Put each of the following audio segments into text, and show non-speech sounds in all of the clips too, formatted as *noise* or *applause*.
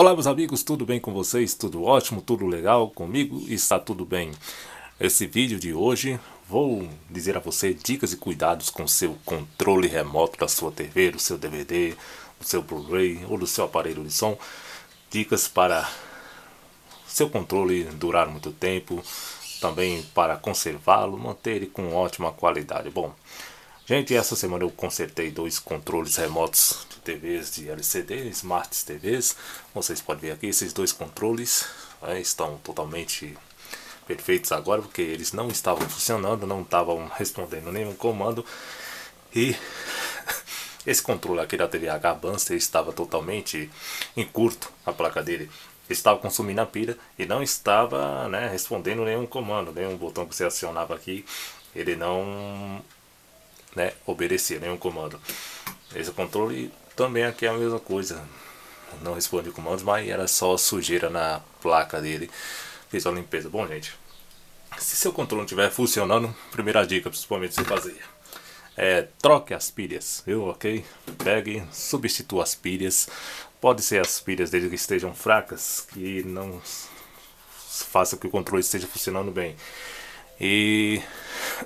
Olá meus amigos, tudo bem com vocês? Tudo ótimo, tudo legal comigo? Está tudo bem. Esse vídeo de hoje vou dizer a você dicas e cuidados com seu controle remoto da sua TV, do seu DVD, do seu Blu-ray ou do seu aparelho de som. Dicas para seu controle durar muito tempo, também para conservá-lo, manter ele com ótima qualidade. Bom, gente, essa semana eu consertei dois controles remotos TVs de LCD, Smart TVs. Vocês podem ver aqui, esses dois controles né, estão totalmente perfeitos agora, porque eles não estavam funcionando, não estavam respondendo nenhum comando. E *laughs* esse controle aqui da TV H Banster estava totalmente em curto, a placa dele estava consumindo a pilha e não estava né, respondendo nenhum comando, nenhum botão que você acionava aqui, ele não né, obedecia nenhum comando. Esse controle também aqui é a mesma coisa. Não responde comandos, mas era só sujeira na placa dele. Fiz a limpeza. Bom, gente, se seu controle não estiver funcionando, primeira dica principalmente você fazer é troque as pilhas, viu? Ok? Pegue, substitua as pilhas. Pode ser as pilhas dele que estejam fracas, que não faça que o controle esteja funcionando bem. E,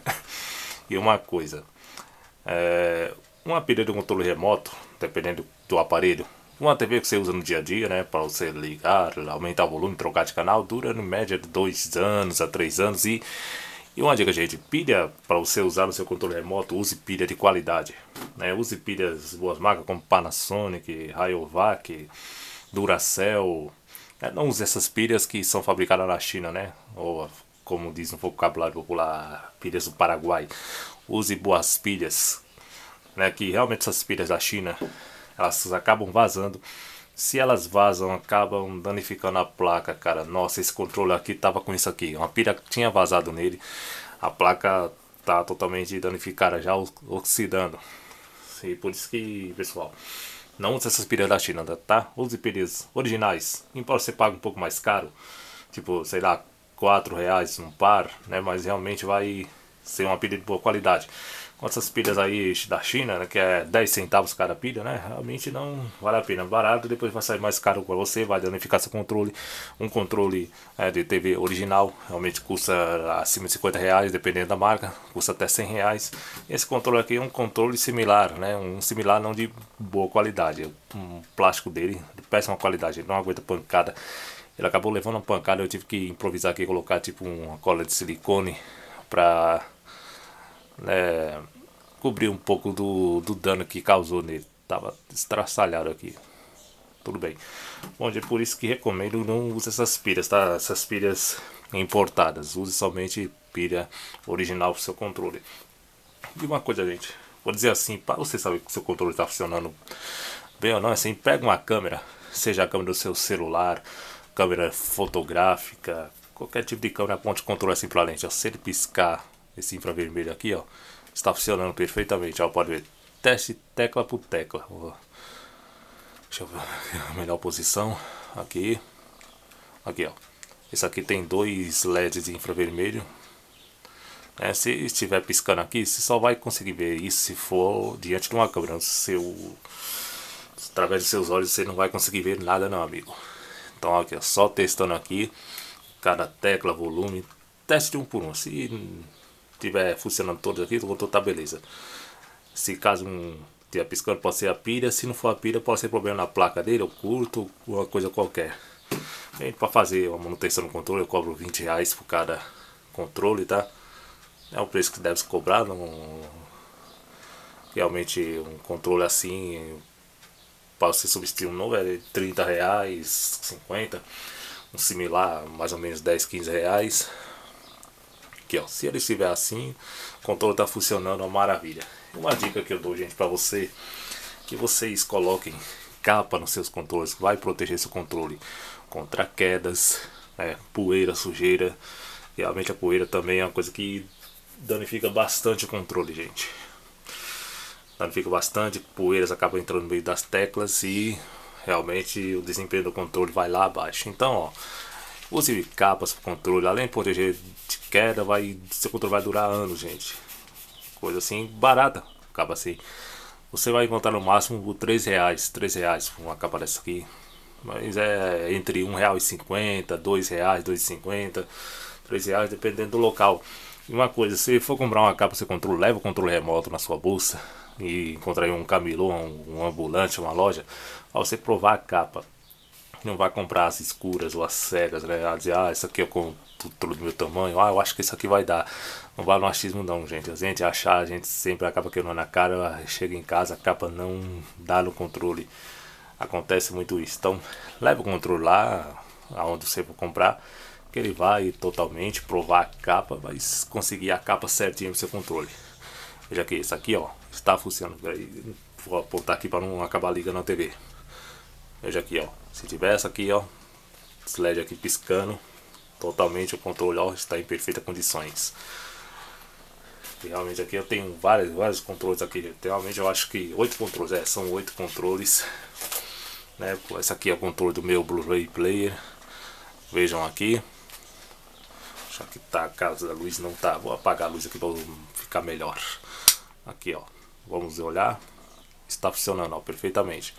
*laughs* e uma coisa, é, uma pilha de controle remoto, dependendo do aparelho, uma TV que você usa no dia a dia, né, para você ligar, aumentar o volume, trocar de canal, dura em média de 2 anos a 3 anos e e uma dica, gente, pilha para você usar no seu controle remoto, use pilha de qualidade. Né? Use pilhas boas marcas como Panasonic, Rayovac, Duracell. É, não use essas pilhas que são fabricadas na China, né? Ou como diz no vocabulário popular, pilhas do Paraguai. Use boas pilhas né, que realmente essas pilhas da China elas acabam vazando. Se elas vazam, acabam danificando a placa, cara. Nossa, esse controle aqui tava com isso aqui. Uma pilha tinha vazado nele. A placa tá totalmente danificada, já oxidando. E por isso que, pessoal, não use essas pilhas da China, tá? Use pilhas originais. Embora você pague um pouco mais caro, tipo, sei lá, 4 reais um par, né? Mas realmente vai ser uma pilha de boa qualidade com essas pilhas aí da China, né, que é 10 centavos cada pilha, né? Realmente não vale a pena. Barato, depois vai sair mais caro para você, vai danificar seu controle. Um controle é, de TV original realmente custa acima de 50 reais, dependendo da marca, custa até 100 reais. Esse controle aqui é um controle similar, né? Um similar não de boa qualidade. O plástico dele de péssima qualidade, ele não aguenta pancada. Ele acabou levando uma pancada, eu tive que improvisar aqui, colocar tipo uma cola de silicone para né, cobrir um pouco do, do dano que causou nele. Tava estraçalhado aqui. Tudo bem. Bom, é por isso que recomendo não use essas pilhas, tá? Essas pilhas importadas. Use somente pilha original para seu controle. E uma coisa, gente. Vou dizer assim, para você saber que o seu controle está funcionando bem ou não, é assim, pega uma câmera, seja a câmera do seu celular, câmera fotográfica, qualquer tipo de câmera, aponte o controle assim para a lente. Se ele piscar esse infravermelho aqui, ó, está funcionando perfeitamente. Ó, pode ver, teste tecla por tecla. Deixa eu ver a melhor posição aqui. Aqui, ó. Esse aqui tem dois LEDs de infravermelho. É, se estiver piscando aqui, você só vai conseguir ver isso se for diante de uma câmera. Seu, através dos seus olhos você não vai conseguir ver nada não, amigo. Então aqui, ó, só testando aqui, cada tecla, volume, teste um por um. Se tiver funcionando todos aqui, o motor tá beleza. Se caso um estiver piscando, pode ser a pilha. Se não for a pilha, pode ser problema na placa dele, ou curto, uma coisa qualquer. Para fazer uma manutenção no controle, eu cobro 20 reais por cada controle, tá? É o preço que deve se cobrar. Não... Realmente, um controle assim, para você substituir um novo, é 30 reais, 50. Um similar, mais ou menos 10, 15 reais. Aqui, ó, se ele estiver assim, o controle está funcionando, uma maravilha. Uma dica que eu dou, gente, para você, que vocês coloquem capa nos seus controles, vai proteger seu controle contra quedas, é, poeira, sujeira. Realmente a poeira também é uma coisa que danifica bastante o controle, gente. Danifica bastante, poeiras acabam entrando no meio das teclas e realmente o desempenho do controle vai lá abaixo. Então, ó, Use capas para controle, além de proteger de queda, vai, seu controle vai durar anos, gente. Coisa assim, barata, capa assim. Você vai encontrar no máximo por 3 reais, 3 reais uma capa dessa aqui. Mas é entre R$1,50, R$2,00, R$2,50, R$3,00, dependendo do local. E uma coisa, se for comprar uma capa você controle, leva o controle remoto na sua bolsa e encontrar um camelô, um, um ambulante, uma loja, para você provar a capa. Não vai comprar as escuras ou as cegas, né? A dizer, ah, isso aqui é com tudo do meu tamanho, ah, eu acho que isso aqui vai dar. Não vale no achismo não, gente. A gente achar, a gente sempre acaba queimando na cara, chega em casa, a capa não dá no controle. Acontece muito isso. Então, leva o controle lá, aonde você for comprar que ele vai totalmente provar a capa, vai conseguir a capa certinha no seu controle. Veja aqui, isso aqui ó, está funcionando. Vou apontar aqui para não acabar ligando na TV. Veja aqui ó, se tiver essa aqui ó, esse LED aqui piscando, totalmente o controle ó, está em perfeitas condições. Realmente aqui eu tenho vários, vários controles aqui. Realmente eu acho que oito controles, é, são oito controles. Né? Esse aqui é o controle do meu Blu-ray Player. Vejam aqui. Já que tá, a casa da luz não tá. Vou apagar a luz aqui para ficar melhor. Aqui, ó. Vamos olhar. Está funcionando, ó, perfeitamente.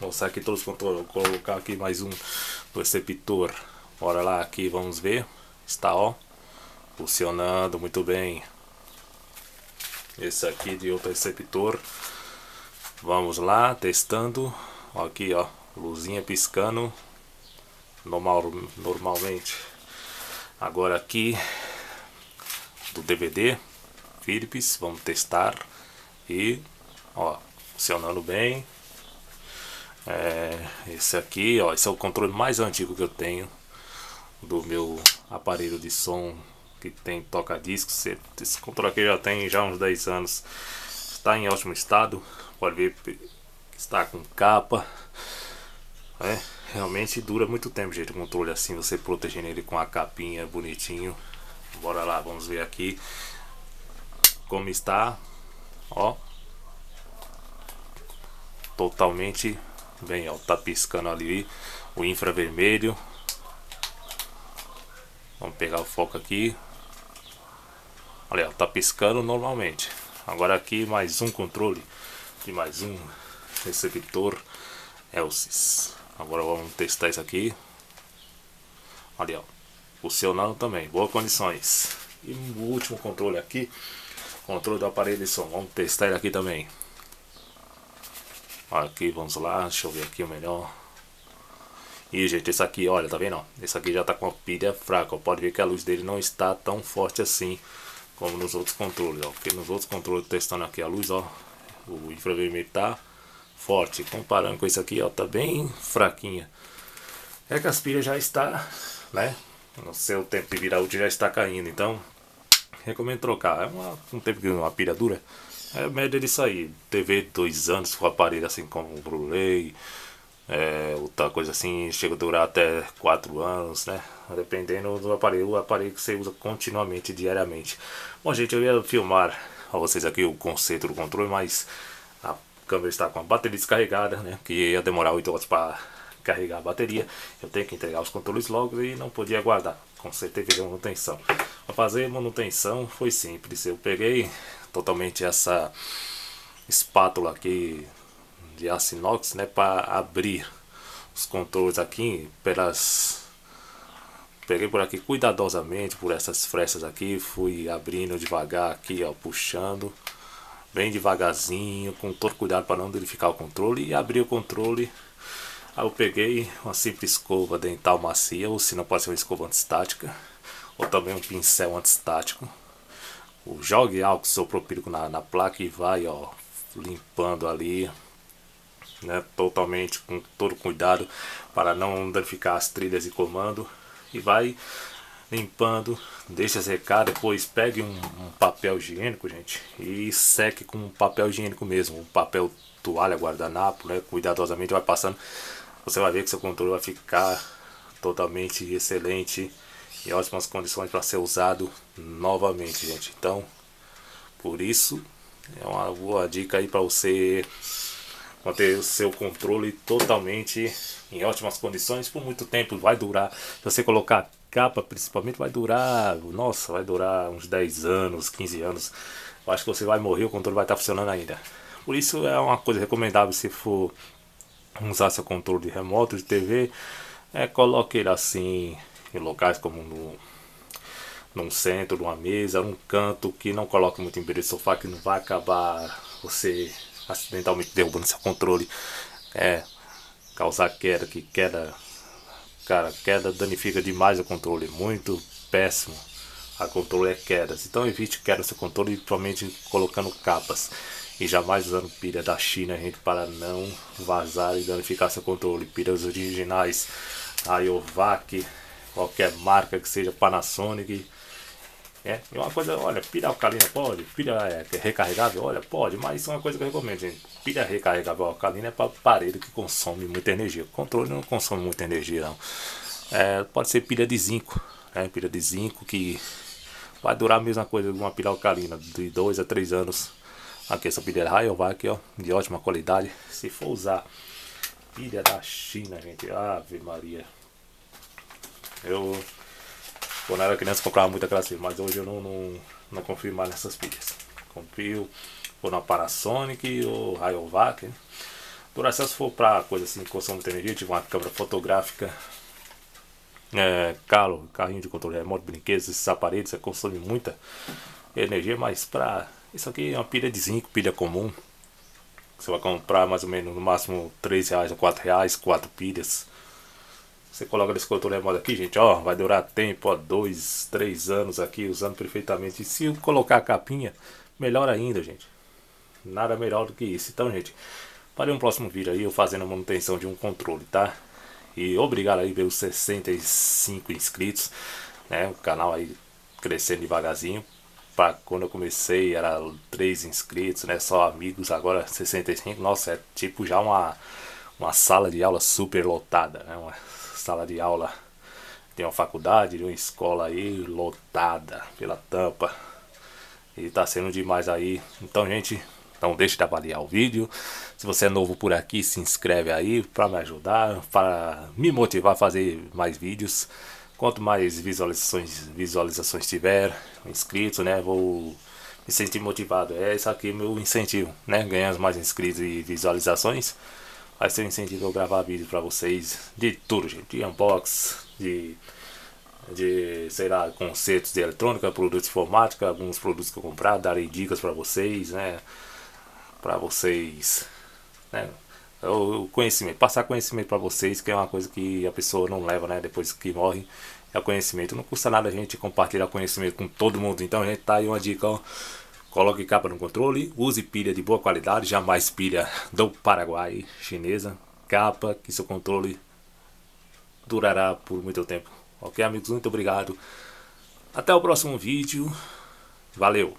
Vou mostrar aqui todos os controles. Vou colocar aqui mais um receptor. Bora lá aqui, vamos ver. Está, ó. Funcionando muito bem. Esse aqui de outro receptor. Vamos lá, testando. Aqui, ó. Luzinha piscando. Normal, normalmente. Agora aqui do DVD Philips, vamos testar e ó, funcionando bem. É, esse aqui, ó, esse é o controle mais antigo que eu tenho do meu aparelho de som que tem toca-discos. Esse controle aqui já tem já uns 10 anos. Está em ótimo estado. Pode ver está com capa. É, realmente dura muito tempo, gente, o controle assim, você protegendo ele com a capinha bonitinho. Bora lá, vamos ver aqui como está, ó. Totalmente bem, ó, tá piscando ali o infravermelho. Vamos pegar o foco aqui. Olha, ó, tá piscando normalmente. Agora aqui mais um controle de mais um receptor Elsys. Agora vamos testar isso aqui. Ali, ó. Funcionando também. Boas condições. E o último controle aqui. Controle do aparelho de som. Vamos testar ele aqui também. Aqui, vamos lá. Deixa eu ver aqui o melhor. E gente, esse aqui, olha, tá vendo? Esse aqui já tá com a pilha fraca. Pode ver que a luz dele não está tão forte assim como nos outros controles, ó. Porque nos outros controles testando aqui a luz, ó, o infravermelho tá forte. Comparando com isso aqui, ó, tá bem fraquinha. É que as pilhas já está, né? No seu tempo de virar útil já está caindo, então recomendo trocar. É uma, um tempo que uma pilha dura. É a média disso aí. TV dois anos com aparelho assim como o Blu-ray. É, outra coisa assim, chega a durar até 4 anos, né? Dependendo do aparelho, o aparelho que você usa continuamente, diariamente. Bom, gente, eu ia filmar a vocês aqui o conceito do controle, mas câmera está com a bateria descarregada, né? Que ia demorar 8 horas para carregar a bateria. Eu tenho que entregar os controles logo e não podia guardar. Com certeza manutenção. Para fazer manutenção foi simples. Eu peguei totalmente essa espátula aqui de aço inox, né? Para abrir os controles aqui pelas peguei por aqui cuidadosamente por essas frestas aqui, fui abrindo devagar aqui, ó, puxando bem devagarzinho, com todo cuidado para não danificar o controle e abrir o controle. Aí eu peguei uma simples escova dental macia, ou se não pode ser uma escova antistática, ou também um pincel antistático. Jogue álcool isopropílico na, na placa e vai ó, limpando ali, né, totalmente com todo cuidado para não danificar as trilhas de comando. E vai limpando, deixa secar, depois pegue um, um, papel higiênico, gente, e seque com papel higiênico mesmo, um papel toalha, guardanapo, né, cuidadosamente vai passando, você vai ver que seu controle vai ficar totalmente excelente e ótimas condições para ser usado novamente, gente. Então, por isso, é uma boa dica aí para você manter o seu controle totalmente em ótimas condições por muito tempo, vai durar, se você colocar capa principalmente vai durar, nossa, vai durar uns 10 anos, 15 anos. Eu acho que você vai morrer, o controle vai estar funcionando ainda. Por isso é uma coisa recomendável se for usar seu controle remoto de TV, é, coloque ele assim em locais como no, num centro, numa mesa, num canto que não coloque muito em beira de sofá, que não vai acabar você acidentalmente derrubando seu controle, é, causar queda, que queda, cara, queda danifica demais o controle, muito péssimo. A controle é quedas, então evite queda no seu controle, principalmente colocando capas e jamais usando pilha da China, gente, para não vazar e danificar seu controle. Pilhas originais, Iovac, qualquer marca que seja Panasonic. É, e uma coisa, olha, pilha alcalina pode, pilha é, recarregável, olha, pode, mas isso é uma coisa que eu recomendo, gente. Pilha recarregável alcalina é para aparelho que consome muita energia. O controle não consome muita energia, não. É, pode ser pilha de zinco, é, pilha de zinco que vai durar a mesma coisa de uma pilha alcalina, de 2 a 3 anos Aqui essa pilha Rayovac, ó, de ótima qualidade. Se for usar pilha da China, gente, ave Maria. Eu, quando era criança, comprava muita aquelas mas hoje eu não, não, não confio mais nessas pilhas. Confio ou na Panasonic ou Rayovac. Né? Duracell se for pra coisa assim, consome de energia, tive uma câmera fotográfica é, carro, carrinho de controle remoto, brinquedos, esses aparelhos, consome muita energia, mas para isso aqui é uma pilha de zinco, pilha comum. Você vai comprar mais ou menos no máximo 3 reais ou 4 reais, 4 pilhas. Você coloca nesse controle remoto aqui, gente, ó, vai durar tempo, ó, 2, 3 anos aqui usando perfeitamente. E se colocar a capinha, melhor ainda, gente. Nada melhor do que isso. Então, gente, para um próximo vídeo aí eu fazendo a manutenção de um controle, tá? E obrigado aí pelos 65 inscritos, né? O canal aí crescendo devagarzinho pra quando eu comecei era 3 inscritos, né? Só amigos, agora 65. Nossa, é tipo já uma, uma sala de aula super lotada, né? Uma sala de aula. Tem uma faculdade, uma escola aí lotada pela tampa. E tá sendo demais aí. Então, gente, não deixe de avaliar o vídeo. Se você é novo por aqui, se inscreve aí para me ajudar, para me motivar a fazer mais vídeos. Quanto mais visualizações, visualizações tiver, inscritos, né? Vou me sentir motivado. É isso aqui meu incentivo, né? Ganhar mais inscritos e visualizações. Vai ser um incentivo eu gravar vídeos para vocês de tudo, gente. De unbox, de, de, sei lá, conceitos de eletrônica, produtos de informática, alguns produtos que eu comprar, darei dicas para vocês, né? Para vocês, né? o conhecimento, passar conhecimento para vocês, que é uma coisa que a pessoa não leva, né, depois que morre, é o conhecimento. Não custa nada a gente compartilhar conhecimento com todo mundo. Então a gente tá aí uma dica, ó. Coloque capa no controle, use pilha de boa qualidade, jamais pilha do Paraguai chinesa. Capa que seu controle durará por muito tempo. Ok, amigos? Muito obrigado. Até o próximo vídeo. Valeu!